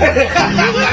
嘿哈哈